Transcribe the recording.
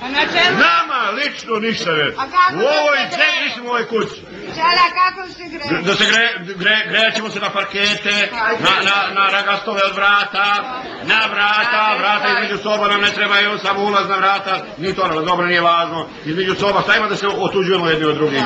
Nama lično ništa ne. Da u ovoj zemlji smo u ovoj kući. Čala, kako se greje? Da se gre, gre, grećemo se na parkete, na, na, na ragastove od vrata, na vrata, vrata između soba nam ne trebaju, samo ulazna vrata, ni to dobro nije važno. Između soba, šta ima da se otuđujemo jedni od drugih?